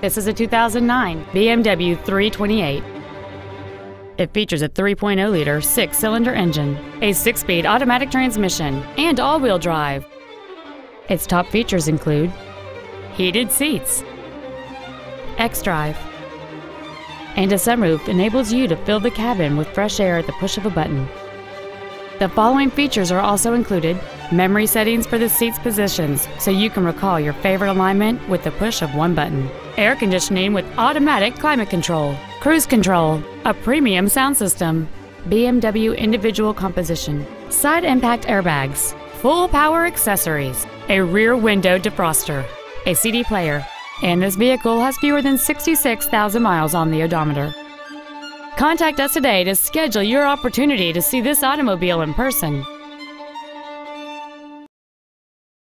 This is a 2009 BMW 328. It features a 3.0-liter six-cylinder engine, a six-speed automatic transmission, and all-wheel drive. Its top features include heated seats, xDrive, and a sunroof enables you to fill the cabin with fresh air at the push of a button. The following features are also included memory settings for the seat's positions so you can recall your favorite alignment with the push of one button, air conditioning with automatic climate control, cruise control, a premium sound system, BMW individual composition, side impact airbags, full power accessories, a rear window defroster, a CD player, and this vehicle has fewer than 66,000 miles on the odometer. Contact us today to schedule your opportunity to see this automobile in person.